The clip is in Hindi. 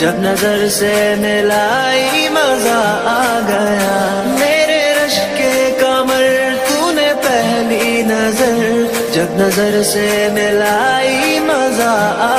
जब नज़र से मिलाई मज़ा आ गया। मेरे रश के कमर, तूने पहली नज़र। जब नज़र से मिलाई मज़ा आ